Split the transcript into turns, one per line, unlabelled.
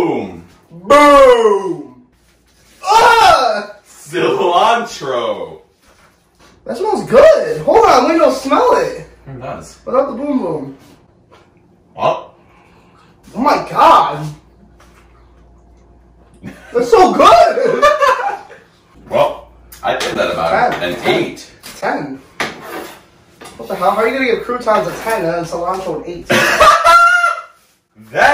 Boom!
Boom! Ah!
Cilantro!
That smells good. Hold on, we don't smell it.
It does.
Without the boom boom.
What?
Oh my god. That's so good.
well, I did that about
Ten.
an eight.
Ten. What the hell? How are you gonna give croutons a ten and cilantro an eight? That.